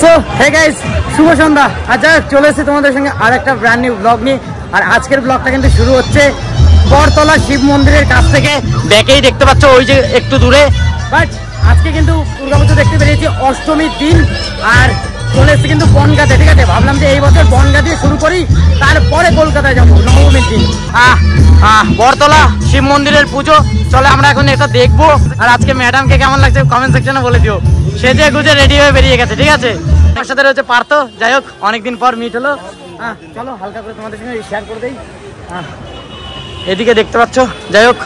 So hey guys শুভ সন্ধ্যা। হোক, চলে এসেছে তোমাদের সঙ্গে আর একটা ব্র্যান্ড নিউ ব্লগ নিয়ে। আর আজকের ব্লগটা কিন্তু শুরু হচ্ছে বরতলা শিব মন্দিরের কাছ থেকে। ব্যাকেই দেখতে পাচ্ছ ওই যে একটু দূরে। বাট আজকে কিন্তু দুর্গাপুজো দেখতে পেরেছি অষ্টমীর দিন। আর চলে এসেছে কিন্তু বনগাতে ঠিক আছে? ভাবলাম যে এই বছর বনগা দিয়ে শুরু করি তারপরে কলকাতায় যাব নবমীর দিন। আহ আহ বরতলা শিব মন্দিরের পুজো। চলে আমরা এখন এটা দেখব। আর আজকে ম্যাডামকে কেমন লাগছে কমেন্ট সেকশনে বলে দিও। সেজে গুজে রেডি হয়ে বেরিয়ে গেছে, ঠিক আছে? আমার সাথে রয়েছে পার্থ, যাই হোক, অনেকদিন পর মিট হলো। হ্যাঁ চলো, হালকা করে তোমাদের সঙ্গে শেয়ার করে দিই। হ্যাঁ এদিকে দেখতে পাচ্ছ, যাই হোক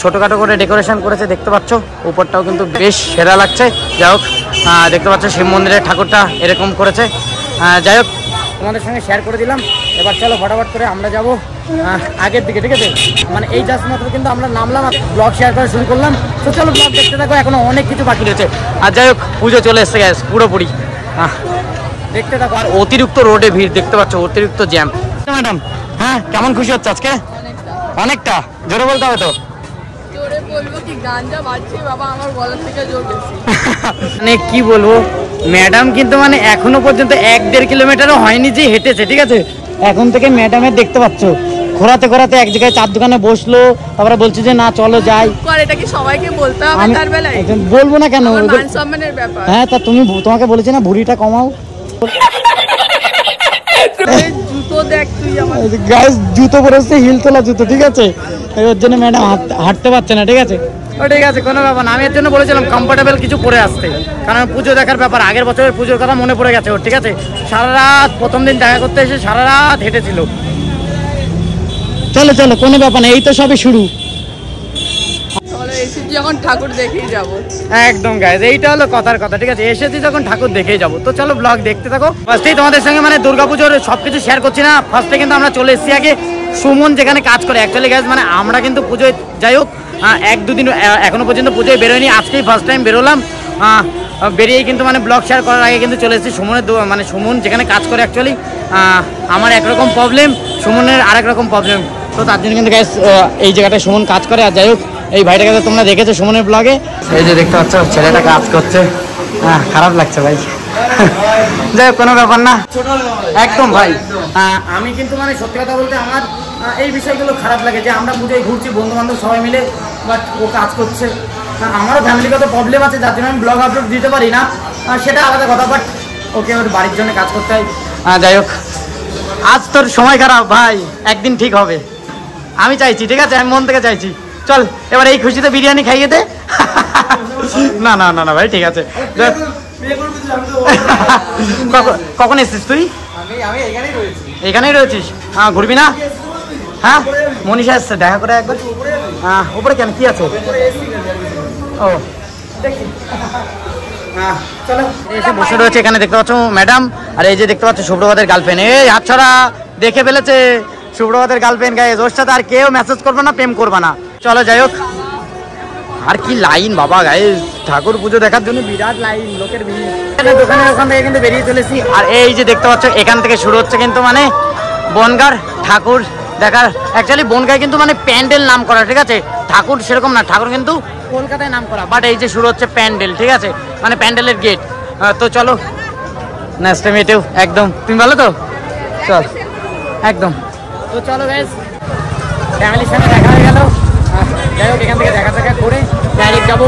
ছোটখাটো করে ডেকোরেশন করেছে, দেখতে পাচ্ছ, উপরটাও কিন্তু বেশ সেরা লাগছে। যাই হোক দেখতে পাচ্ছ, শিব মন্দিরের ঠাকুরটা এরকম করেছে। যাই হোক, তোমাদের সঙ্গে শেয়ার করে দিলাম। এবার চলো, ফটাফট করে আমরা যাব। আগের দিকে ঠিক আছে? মানে এই জাস্ট মাত্র কিন্তু আমরা নামলাম ব্লগ শেয়ার করা শুরু করলাম। তো চলো ব্লগ দেখতে থাকো এখনও অনেক কিছু বাকি রয়েছে। আর যাই হোক পুজো চলে এসছে গ্যাস পুরোপুরি। দেখতে থাকো আর অতিরিক্ত রোডে ভিড় দেখতে পাচ্ছ অতিরিক্ত জ্যাম ম্যাডাম হ্যাঁ কেমন খুশি হচ্ছে আজকে? অনেকটা। জোরে বলতে হবে তো? মানে কি বলব ম্যাডাম কিন্তু মানে এখনও পর্যন্ত এক দেড় কিলোমিটারও হয়নি যে হেঁটেছে ঠিক আছে? এখন থেকে ম্যাডামের দেখতে পাচ্ছ। ঘোরাতে ঘোরাতে এক জায়গায় চার দোকানে বসল তারপরে বলছে যে না চলো যাই। এটা কি সবাইকে বলতে হবে তার বেলায়। বলব না কেন? মান সম্মানের ব্যাপার। হ্যাঁ তা তুমি তোমাকে বলেছি না ভুড়িটা কমাও। এই জুতো দেখ তুই আমার। গাইস জুতো পরেছে হিল তোলা জুতো ঠিক আছে? ওর জন্য ম্যাডাম হাঁটতে পারছে না ঠিক আছে? ও ঠিক আছে কোনো ব্যাপার না। আমি এর জন্য বলেছিলাম কমফোর্টেবল কিছু পরে আসতে। কারণ পুজো দেখার ব্যাপার আগের বছরের পুজোর কথা মনে পড়ে গেছে ওর ঠিক আছে? সারা রাত প্রথম দিন দেখা করতে এসে সারা রাত হেঁটেছিল। চলো চলো কোনো ব্যাপার না এই তো সবে শুরু। যখন ঠাকুর দেখেই যাব। একদম গাইজ এইটা হলো কথার কথা ঠিক আছে? এসেছি যখন ঠাকুর দেখেই যাব। তো চলো ব্লগ দেখতে থাকো। ফার্স্টেই তোমাদের সঙ্গে মানে দুর্গাপুজোর সবকিছু শেয়ার করছি না। ফার্স্টে কিন্তু আমরা চলে এসেছি আগে সুমন যেখানে কাজ করে। অ্যাকচুয়ালি গাইজ মানে আমরা কিন্তু পুজোয় যাই হোক এক দুদিন এখনও পর্যন্ত পুজোয় বেরোয়নি। আজকেই ফার্স্ট টাইম বেরোলাম। বেরিয়ে কিন্তু মানে ব্লগ শেয়ার করার আগে কিন্তু চলে এসেছি সুমনের মানে সুমন যেখানে কাজ করে অ্যাকচুয়ালি আমার একরকম প্রবলেম সুমনের আরেক রকম প্রবলেম তো তার জন্য কিন্তু গাইজ এই জায়গাটায় সুমন কাজ করে। আর যাই হোক এই ভাইটাকে তো তোমরা দেখেছ সুমনের ব্লগে এই যে দেখতে পাচ্ছ ছেলেটা কাজ করছে। হ্যাঁ খারাপ লাগছে ভাই। যাই হোক কোনো ব্যাপার না। একদম ভাই। আমি কিন্তু মানে সত্যি কথা বলতে আমার এই বিষয়গুলো খারাপ লাগে যে আমরা পুজোয় ঘুরছি বন্ধু বান্ধব সবাই মিলে বাট ও কাজ করছে। আমারও ফ্যামিলিগত প্রবলেম আছে যার জন্য আমি ব্লগ আপলোড দিতে পারি না। সেটা আলাদা কথা বাট ওকে ওর বাড়ির জন্য কাজ করতে হয়। যাই হোক। আজ তোর সময় খারাপ ভাই। একদিন ঠিক হবে। আমি চাইছি ঠিক আছে? আমি মন থেকে চাইছি। চল এবার এই খুশিতে বিরিয়ানি খাইয়ে দে। না না না না ভাই ঠিক আছে। কখন- এসছিস তুই? এখানেই রয়েছিস? হ্যাঁ ঘুরবি না? হ্যাঁ? মনীষা এসছে দেখা করে একবার। হ্যাঁ উপরে কেন? কি আছে? ও। হ্যাঁ, এসে বসে রয়েছে এখানে দেখতে পাচ্ছ ম্যাডাম। আর এই যে দেখতে পাচ্ছ সুপ্রভাতের গার্লফ্রেন্ড এই হাত ছড়া দেখে ফেলেছে। সুপ্রভাতের গার্লফ্রেন্ড গায়ে ওর সাথে আর কেউ মেসেজ করবে না, প্রেম করবে না। চলো, যাই হোক। আর কি লাইন বাবা গায়ে ঠাকুর পুজো দেখার জন্য বিরাট লাইন লোকের ভিড়। দোকানের ওখান থেকে কিন্তু বেরিয়ে চলেছি। আর এই যে দেখতে পাচ্ছ, এখান থেকে শুরু হচ্ছে কিন্তু মানে বনগার ঠাকুর দেখার। অ্যাকচুয়ালি বনগায় কিন্তু মানে প্যান্ডেল নাম করা ঠিক আছে? ঠাকুর সেরকম না, ঠাকুর কিন্তু কলকাতায় নাম করা বাট এই যে শুরু হচ্ছে প্যান্ডেল, ঠিক আছে? মানে প্যান্ডেলের গেট তো চলো। নেক্সট টাইম এটাও একদম। তুমি ভালো তো? চল। একদম। তো চলো বেশ ফ্যামিলির সাথে দেখা হয়ে গেল। যাই হোক এখান থেকে দেখা দেখা করে ডাইরেক্ট যাব।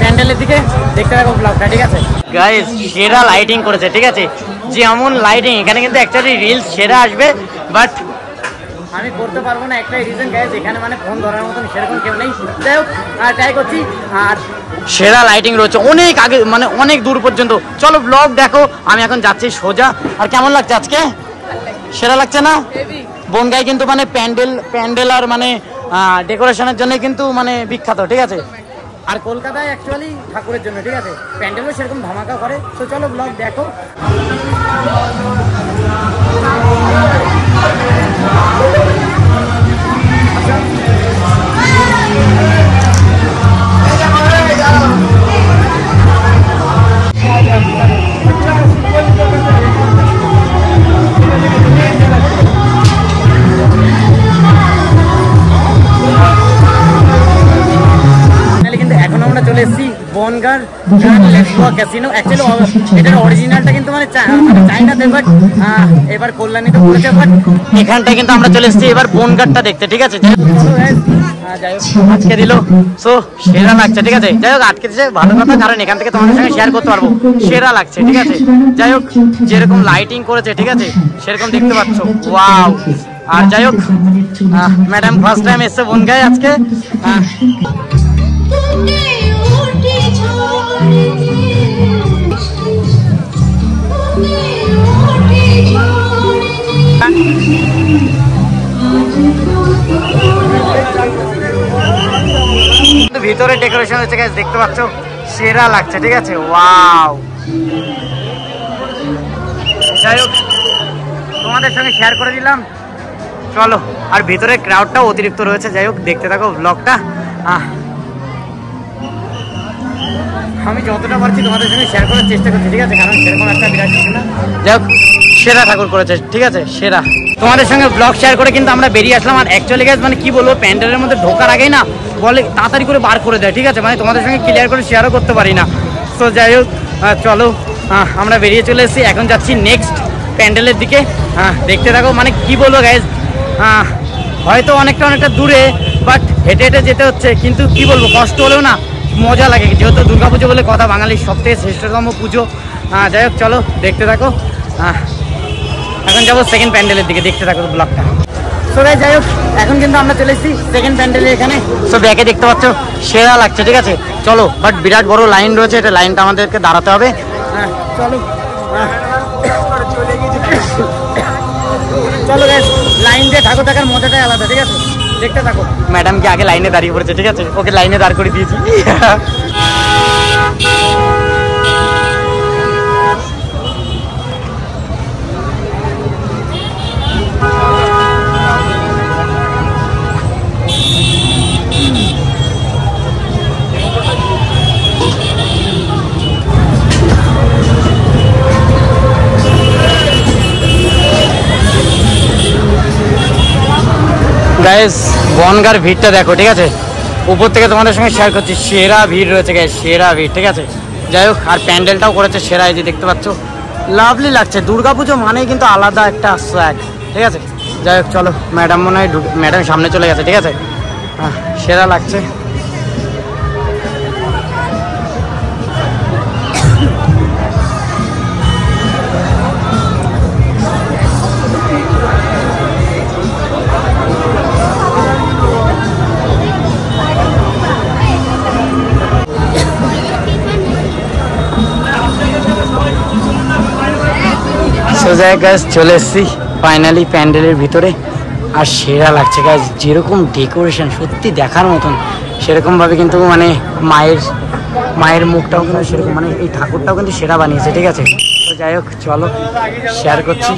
প্যান্ডেলের দিকে দেখতে থাকো ব্লগটা ঠিক আছে? গাইস সেরা লাইটিং করেছে ঠিক আছে? যেমন লাইটিং এখানে কিন্তু অ্যাকচুয়ালি রিলস সেরা আসবে বাট আমি করতে পারব না একটাই রিজন গাইস এখানে মানে ফোন ধরার মতন সেরকম কেউ নেই। যাই হোক ট্রাই করছি আর সেরা লাইটিং রয়েছে অনেক আগে মানে অনেক দূর পর্যন্ত। চলো ব্লগ দেখো আমি এখন যাচ্ছি সোজা। আর কেমন লাগছে আজকে? সেরা লাগছে না? বনগাই কিন্তু মানে প্যান্ডেল প্যান্ডেল আর মানে ডেকোরেশনের জন্য কিন্তু মানে বিখ্যাত ঠিক আছে? আর কলকাতায় অ্যাকচুয়ালি ঠাকুরের জন্য ঠিক আছে? প্যান্ডেলও সেরকম ধামাকা করে। তো চলো ব্লগ দেখো। বনগার ক্যাসিনো অ্যাকচুয়ালি এটার অরিজিনালটা কিন্তু মানে চাইনাতে বাট এবার কল্যাণীতে করেছে বাট এখানটায় কিন্তু আমরা চলে এসেছি এবার বনগাটটা দেখতে ঠিক আছে? যাই হোক, চলো guys, যাই হোক আটকে দিল। সো সেরা লাগছে ঠিক আছে? যাই হোক আটকে দিচ্ছে ভালো কথা কারণ এখান থেকে তোমাদের সঙ্গে শেয়ার করতে পারব। সেরা লাগছে ঠিক আছে? যাই হোক যেরকম লাইটিং করেছে ঠিক আছে? সেরকম দেখতে পাচ্ছ। ওয়াও আর যাই হোক ম্যাডাম ফার্স্ট টাইম এসছে বনগায় আজকে। ভিতরে ডেকোরেশন হচ্ছে গাইস দেখতে পাচ্ছ? সেরা লাগছে, ঠিক আছে? ওয়াও যাই হোক, তোমাদের সঙ্গে শেয়ার করে দিলাম। চলো, আর ভিতরে ক্রাউডটাও অতিরিক্ত রয়েছে, যাই হোক, দেখতে থাকো ব্লগটা আমি যতটা পারছি তোমাদের সঙ্গে শেয়ার করার চেষ্টা করছি ঠিক আছে? কারণ সেরকম একটা বিরাট কিছু না। যাই সেরা ঠাকুর করেছে ঠিক আছে? সেরা। তোমাদের সঙ্গে ব্লগ শেয়ার করে কিন্তু আমরা বেরিয়ে আসলাম। আর অ্যাকচুয়ালি গাইজ মানে কি বলব প্যান্ডেলের মধ্যে ঢোকার আগেই না বলে তাড়াতাড়ি করে বার করে দেয় ঠিক আছে? মানে তোমাদের সঙ্গে ক্লিয়ার করে শেয়ারও করতে পারি না। তো যাই হোক চলো আমরা বেরিয়ে চলে এসেছি। এখন যাচ্ছি নেক্সট প্যান্ডেলের দিকে। আহ, দেখতে থাকো মানে কি বলব গাইজ হয়তো অনেকটা অনেকটা দূরে বাট হেঁটে হেঁটে যেতে হচ্ছে। কিন্তু কি বলব কষ্ট হলেও না মজা লাগে, যেহেতু দুর্গাপুজো বলে কথা, বাঙালির সব থেকে শ্রেষ্ঠতম পুজো। যাই হোক, চলো, দেখতে থাকো। এখন যাব সেকেন্ড প্যান্ডেলের দিকে, দেখতে থাকো ব্লগটা সো গাইস যাই হোক, এখন কিন্তু আমরা চলে এসেছি সেকেন্ড প্যান্ডেলে এখানে। সো ব্যাকে দেখতে পাচ্ছ, সেরা লাগছে, ঠিক আছে? চলো বাট বিরাট বড় লাইন রয়েছে, এটা লাইনটা আমাদেরকে দাঁড়াতে হবে। হ্যাঁ চলো চলো গাইস লাইন দিয়ে ঠাকুর থাকার মজাটাই আলাদা, ঠিক আছে? দেখতে থাকো ম্যাডাম কি আগে লাইনে দাঁড়িয়ে পড়েছে ঠিক আছে ওকে লাইনে দাঁড় করে দিয়েছি গাইস বনগার ভিড়টা দেখো, ঠিক আছে? উপর থেকে তোমাদের সঙ্গে শেয়ার করছি, সেরা ভিড় রয়েছে গায়ে সেরা ভিড়, ঠিক আছে? যাই হোক, আর প্যান্ডেলটাও করেছে সেরা, এই যে দেখতে পাচ্ছ। লাভলি লাগছে, দুর্গাপুজো মানেই কিন্তু আলাদা একটা স্যাক ঠিক আছে? যাই হোক, চলো ম্যাডাম মনে হয় ম্যাডাম সামনে চলে গেছে, ঠিক আছে? সেরা লাগছে। সোজা গাছ চলে এসেছি ফাইনালি প্যান্ডেলের ভিতরে। আর সেরা লাগছে গাছ যেরকম ডেকোরেশন সত্যি দেখার মতন সেরকমভাবে কিন্তু মানে মায়ের মায়ের মুখটাও কিন্তু সেরকম মানে এই ঠাকুরটাও কিন্তু সেরা বানিয়েছে, ঠিক আছে? তো যাই হোক, চলো শেয়ার করছি।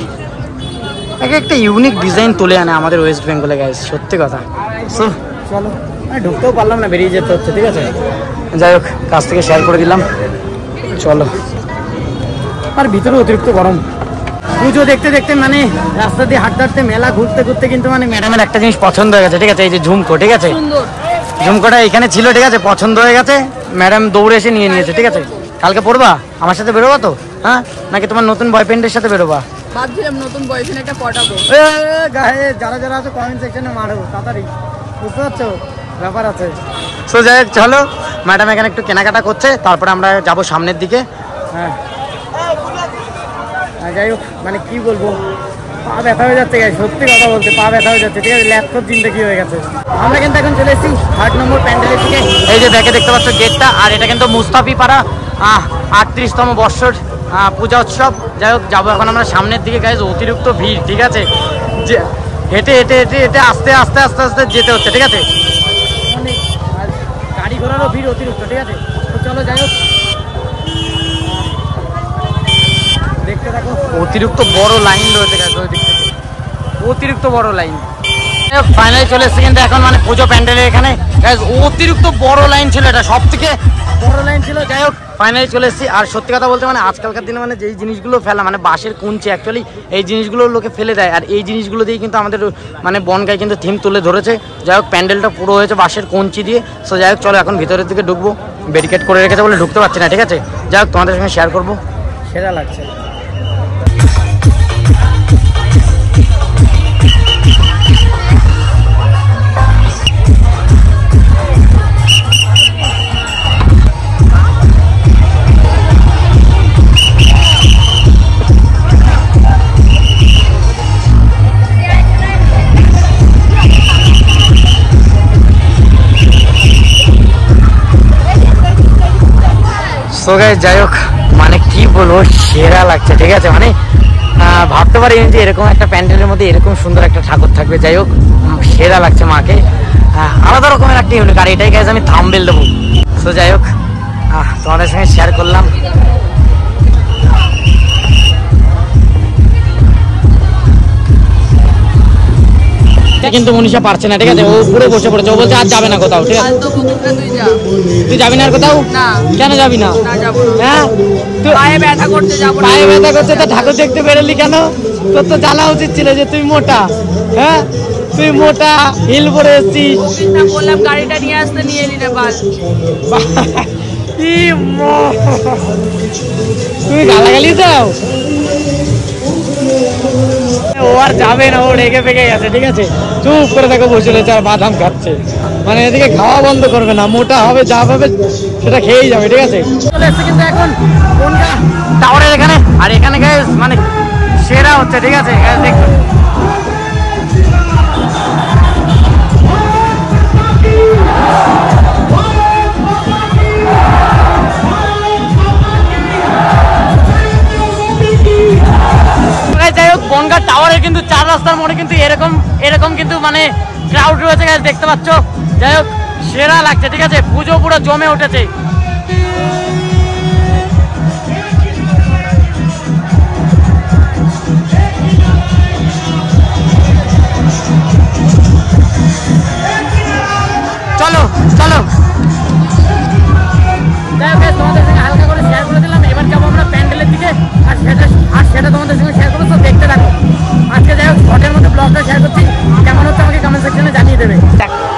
এক একটা ইউনিক ডিজাইন তুলে আনে আমাদের ওয়েস্ট বেঙ্গলে গাইজ সত্যি কথা। সো চলো ঢুকতেও পারলাম না, বেরিয়ে যেতে হচ্ছে, ঠিক আছে? যাই হোক কাছ থেকে শেয়ার করে দিলাম। চলো। আর ভিতরে অতিরিক্ত গরম। পুজো দেখতে দেখতে মানে রাস্তা দিয়ে হাঁটতে হাঁটতে মেলা ঘুরতে ঘুরতে কিন্তু মানে ম্যাডামের একটা জিনিস পছন্দ হয়ে গেছে ঠিক আছে? এই যে ঝুমকো ঠিক আছে? ঝুমকোটা এখানে ছিল ঠিক আছে? পছন্দ হয়ে গেছে। ম্যাডাম দৌড়ে এসে নিয়ে নিয়েছে ঠিক আছে? কালকে পড়বা? আমার সাথে বেরোবা তো? হ্যাঁ? নাকি তোমার নতুন বয়ফ্রেন্ডের সাথে বেরোবা? ভাবছিলাম নতুন বয়ফ্রেন্ড একটা পটাবো। গায়ে যারা যারা আছে কমেন্ট সেকশনে মারো তাড়াতাড়ি। বুঝতে পারছ? ব্যাপার আছে। সো যাই চলো। ম্যাডাম এখানে একটু কেনাকাটা করছে তারপরে আমরা যাব সামনের দিকে। হ্যাঁ। যাই হোক মানে কি বলব? পা ব্যথা হয়ে যাচ্ছে সত্যি কথা বলতে, পা ব্যথা হয়ে যাচ্ছে, ঠিক আছে? ল্যাপটপ চিন্তা কি হয়ে গেছে? আমরা কিন্তু এখন চলে এসেছি আট নম্বর প্যান্ডেলের দিকে। এই যে ব্যাকে দেখতে পাচ্ছ গেটটা আর এটা কিন্তু মুস্তাফি পাড়া আটত্রিশতম বর্ষর পূজা উৎসব। যাই হোক, যাব এখন আমরা সামনের দিকে গাইজ অতিরিক্ত ভিড়, ঠিক আছে? যে হেঁটে হেঁটে হেঁটে হেঁটে আস্তে আস্তে আস্তে আস্তে যেতে হচ্ছে, ঠিক আছে? গাড়ি ঘোড়ারও ভিড় অতিরিক্ত, ঠিক আছে? চলো, যাই হোক। অতিরিক্ত বড় লাইন রয়েছে guys ওই দিক থেকে। অতিরিক্ত বড় লাইন। ফাইনালি চলে এসেছে কিন্তু এখন মানে পুজো প্যান্ডেলের এখানে। Guys, অতিরিক্ত বড় লাইন ছিল এটা সব থেকে বড় লাইন ছিল। যাই হোক ফাইনালি চলে এসেছি। আর সত্যি কথা বলতে মানে আজকালকার দিনে মানে যেই জিনিসগুলো ফেলা মানে বাঁশের কুঞ্চি অ্যাকচুয়ালি এই জিনিসগুলো লোকে ফেলে দেয়। আর এই জিনিসগুলো দিয়ে কিন্তু আমাদের মানে বনগায় কিন্তু থিম তুলে ধরেছে। যাই হোক প্যান্ডেলটা পুরো হয়েছে বাঁশের কুঞ্চি দিয়ে। সো যাই হোক চলো এখন ভিতরের দিকে ঢুকবো। ব্যারিকেড করে রেখেছে বলে ঢুকতে পারছি না ঠিক আছে? যাই হোক তোমাদের সঙ্গে শেয়ার করব। সেরা লাগছে। গাইস যাই হোক মানে কি বলব, সেরা লাগছে, ঠিক আছে? মানে ভাবতে পারিনি যে এরকম একটা প্যান্ডেলের মধ্যে এরকম সুন্দর একটা ঠাকুর থাকবে। যাই হোক সেরা লাগছে মাকে। আলাদা রকমের একটা ইউনিক আর এটাই গাইজ আমি থামবেল দেবো। সো যাই হোক তোমাদের সঙ্গে শেয়ার করলাম। কিন্তু মনীষা পারছে না ঠিক আছে? ও পুরো বসে পড়েছে। ও বলছে আর যাবে না কোথাও ঠিক আছে? তুই যাবি না আর কোথাও? কেন যাবি না। হ্যাঁ? তুই পায়ে ব্যথা করতে যাব পায়ে ব্যথা করছে তো ঠাকুর দেখতে বেরোলি কেন? তোর তো জানা উচিত ছিল যে তুই মোটা হ্যাঁ? তুই মোটা হিল পরে এসছিস। বললাম গাড়িটা নিয়ে আসতে নিয়ে এলি না ই তুমি গালাগালি দাও? ও আর যাবে না, ও রেগে ফেগে গেছে, ঠিক আছে? চুপ করে দেখো বসে রয়েছে আর বাদাম খাচ্ছে। মানে এদিকে খাওয়া বন্ধ করবে না, মোটা হবে, যা পাবে, সেটা খেয়েই যাবে, ঠিক আছে? এখন টাওয়ারের এখানে। আর এখানে মানে সেরা হচ্ছে, ঠিক আছে? দেখুন। টাওয়ারের কিন্তু চার রাস্তার মোড়ে কিন্তু এরকম এরকম কিন্তু মানে ক্রাউড রয়েছে guys, দেখতে পাচ্ছ? যাই হোক সেরা লাগছে ঠিক আছে? পুজো পুরো জমে উঠেছে। চলো চলো। হালকা করে শেয়ার করে এবার আমরা প্যান্ডেলের দিকে। আর সেটা আর সেটা তোমাদের সঙ্গে শেয়ার করব তো দেখতে থাকো।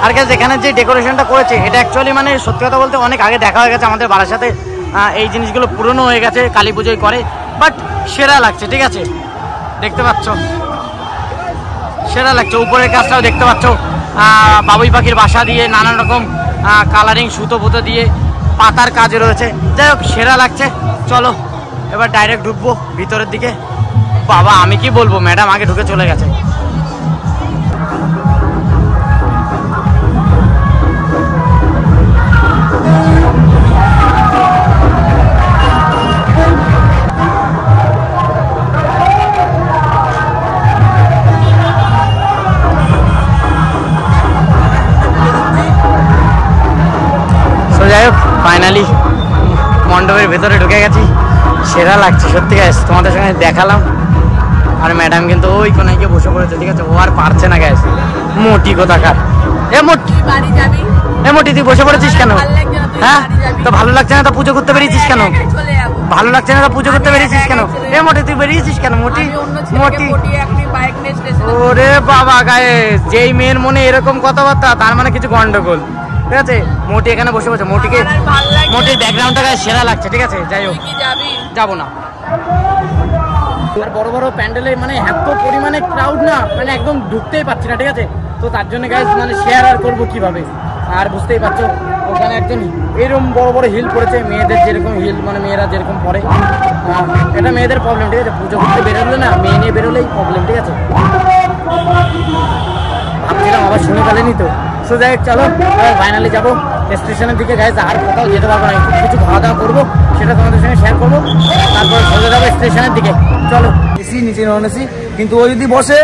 আর কাছে এখানে যে ডেকোরেশনটা করেছে, এটা অ্যাকচুয়ালি মানে সত্যি কথা বলতে অনেক আগে দেখা হয়ে গেছে, আমাদের বাড়ার সাথে এই জিনিসগুলো পুরনো হয়ে গেছে, কালী পুজোয় করে বাট সেরা লাগছে, ঠিক আছে? দেখতে পাচ্ছ? সেরা লাগছে, উপরের কাজটাও দেখতে পাচ্ছ বাবুই পাখির বাসা দিয়ে নানান রকম কালারিং সুতো ফুতো দিয়ে পাতার কাজ রয়েছে। যাই হোক, সেরা লাগছে, চলো, এবার ডাইরেক্ট ঢুকবো ভিতরের দিকে। বাবা, আমি কি বলব? ম্যাডাম আগে ঢুকে চলে গেছে। সেরা লাগছে সত্যি গ্যাস তোমাদের সঙ্গে দেখালাম। আর ম্যাডাম কিন্তু ওই কোনায় গিয়ে বসে পড়েছে ঠিক আছে? ও আর পারছে না গ্যাস মোটি কোথাকার। এ মোটি এ মোটি তুই বসে পড়েছিস কেন? হ্যাঁ? তো ভালো লাগছে না তো পুজো করতে বেরিয়েছিস কেন? ভালো লাগছে না তো পুজো করতে বেরিয়েছিস কেন? এ মোটি তুই বেরিয়েছিস কেন মোটি? মোটি। ওরে বাবা গায়ে যেই মেয়ের মনে এরকম কথাবার্তা তার মানে কিছু গন্ডগোল। ঠিক আছে? মোটি এখানে বসে বসে মোটিকে। মোটির ব্যাকগ্রাউন্ডটা সেরা লাগছে ঠিক আছে? যাই হোক। যাবি? না। আর বড় বড় প্যান্ডেলে মানে এত পরিমাণে ক্রাউড না মানে একদম ঢুকতেই পাচ্ছি না ঠিক আছে? তো তার জন্য গাইজ মানে শেয়ার আর করব কীভাবে? আর বুঝতেই পারছ ওখানে একজন এরকম বড় বড় হিল পড়েছে মেয়েদের যেরকম হিল মানে মেয়েরা যেরকম পরে এটা মেয়েদের প্রবলেম ঠিক আছে? পুজো করতে বেরোলে না মেয়ে নিয়ে বেরোলেই প্রবলেম ঠিক আছে? ভাবছিলাম আবার শুনে পেলেনি তো সো যাই চলো ফাইনালি যাব। স্টেশনের দিকে গাইজ আর কোথাও যেতে পারব না কিছু খাওয়া দাওয়া করব সেটা তোমাদের সঙ্গে শেয়ার করব। তারপর চলে যাব স্টেশনের দিকে। চলো এসি নিচে নন এসি কিন্তু ও যদি বসে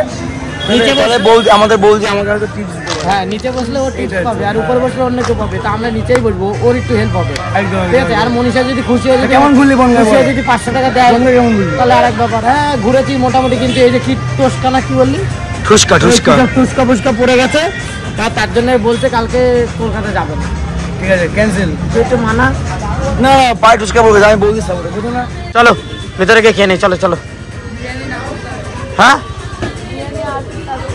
নিচে তাহলে বৌদি আমাদের বৌদি আমাকে হয়তো টিপস হ্যাঁ নিচে বসলে ও টিপস পাবে আর উপর বসলে অন্য কেউ পাবে। তা আমরা নিচেই বসবো ওর একটু হেল্প হবে। ঠিক আছে? আর মনীষা যদি খুশি হয়ে যদি কেমন ঘুরলি বনগাঁ খুশি হয়ে যদি পাঁচশো টাকা দেয় বনগাঁ তাহলে আর এক ব্যাপার। হ্যাঁ ঘুরেছি মোটামুটি কিন্তু এই যে কি টোস্কা না কি বললি? ঠুসকা ঠুসকা টুসকা ফুসকা পড়ে গেছে। তা তার জন্য বলছে কালকে কলকাতা যাবে না। ঠিক আছে ক্যান্সেল তুই একটু মানা। না পায়ে ঠুসকা বলবে আমি সাপোর্টে বুঝো না? চলো ভিতরে গিয়ে খেয়ে নি চলো চলো। হ্যাঁ?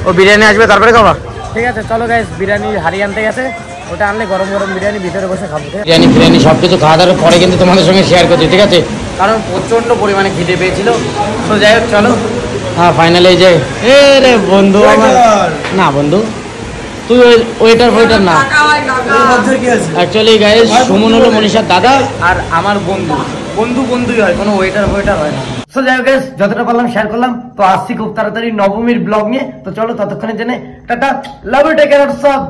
ও বিরিয়ানি আসবে তারপরে খাবা? ঠিক আছে চলো গাইস বিরিয়ানি হারিয়ে আনতে গেছে। ওটা আনলে গরম গরম বিরিয়ানি ভিতরে বসে খাব বিরিয়ানি বিরিয়ানি সব কিছু খাওয়া দাওয়ার পরে কিন্তু তোমাদের সঙ্গে শেয়ার করছি ঠিক আছে? কারণ প্রচণ্ড পরিমাণে খিদে পেয়েছিল। তো যাই হোক চলো। হ্যাঁ ফাইনালি যে এ রে বন্ধু আমার না বন্ধু। তুই ওয়েটার ফোয়েটার না। অ্যাকচুয়ালি সুমন হলো মনীষার দাদা আর আমার বন্ধু। বন্ধু বন্ধুই হয় কোনো ওয়েটার ফোয়েটার হয় না। সো যাই হোক guys, যতটা পারলাম শেয়ার করলাম। তো আসছি খুব তাড়াতাড়ি নবমীর ব্লগ নিয়ে। তো চলো ততক্ষণের জন্য tata. Love you take care সব